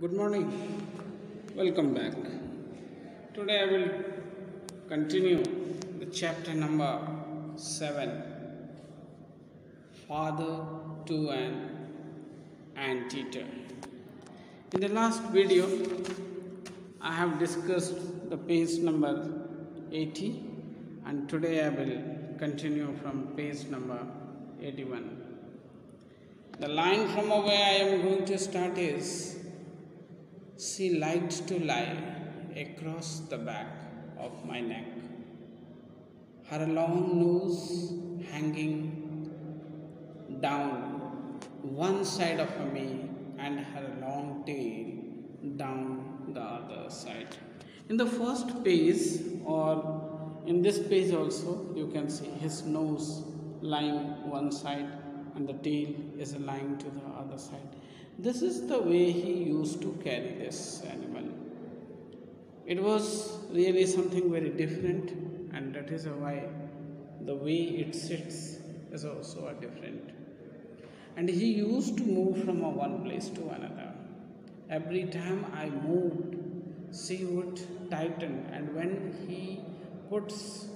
Good morning. Welcome back. Today I will continue the chapter number 7 Father to an Anteater. In the last video, I have discussed the page number 80 and today I will continue from page number 81. The line from where I am going to start is She liked to lie across the back of my neck, her long nose hanging down one side of me and her long tail down the other side. In the first page, or in this page also, you can see his nose lying one side and the tail is lying to the other side. This is the way he used to carry this animal. It was really something very different, and that is why the way it sits is also a different. And he used to move from one place to another. Every time I moved, she would tighten, and when he puts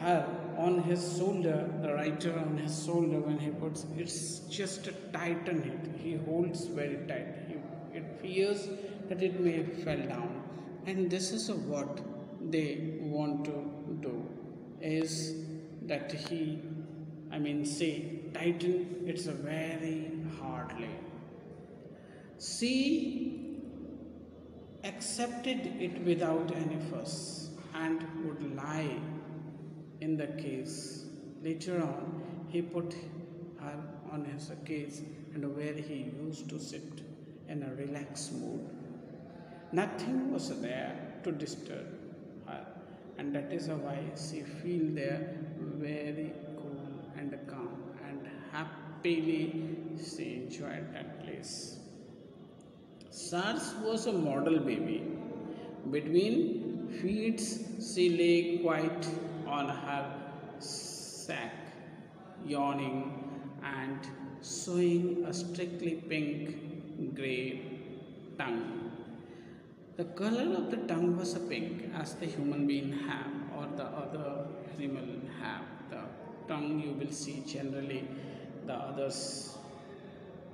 her on his shoulder, the writer on his shoulder, when he puts it's just a tighten it. He holds very tight. He, it fears that it may fall down, and this is what they want to do. Is that he, I mean, say tighten. It's a very hardly. She accepted it without any fuss and would lie in the case. Later on, he put her on his case and where he used to sit in a relaxed mood. Nothing was there to disturb her, and that is why she feel there very cool and calm and happily she enjoyed that place. Sarah was a model baby. Between feet, she lay quite on her sack, yawning and showing a strictly pink gray tongue. The color of the tongue was a pink, as the human being have or the other animal have. The tongue you will see generally the others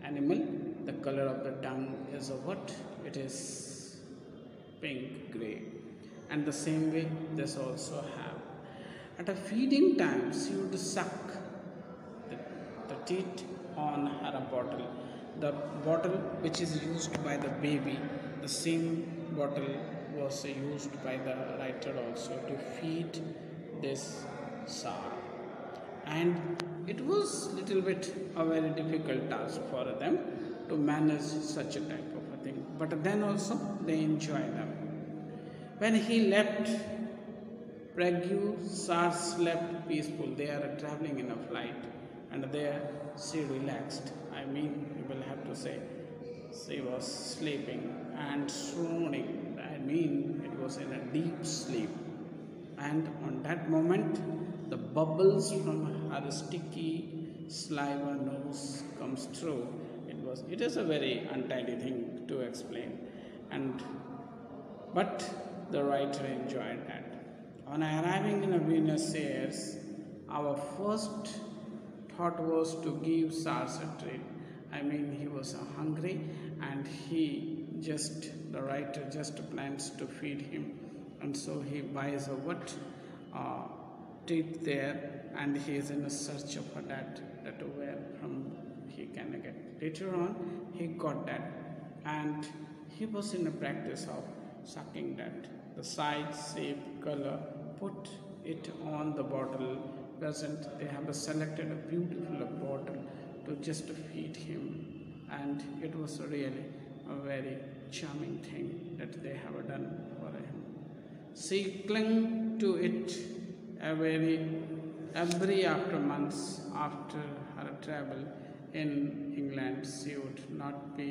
animal. The color of the tongue is a what? It is pink gray, and the same way this also have at a feeding time, she would suck the, the teat on her bottle. The bottle which is used by the baby, the same bottle was used by the writer also to feed this sow. And it was a little bit a very difficult task for them to manage such a type of a thing. But then also they enjoy them. When he left Paraguay Sarah slept peaceful. They are traveling in a flight and there she relaxed. I mean, you will have to say she was sleeping and swooning. I mean, it was in a deep sleep. And on that moment, the bubbles from her sticky saliva nose comes through. It was. It is a very untidy thing to explain, and but the writer enjoyed that. On arriving in Buenos Aires, our first thought was to give Sarah a treat. I mean, he was hungry and he just, the writer just plans to feed him. And so he buys a what? Uh, treat there and he is in a search of that, that where from he can get. Later on, he got that and he was in a practice of sucking that the size, shape, color, put it on the bottle present. They have selected a beautiful bottle to just feed him, and it was really a very charming thing that they have done for him. She clung to it every every after months after her travel in England. She would not be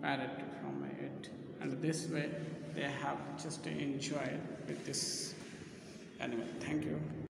parted from it, and this way they have just enjoyed with this animal. Thank you.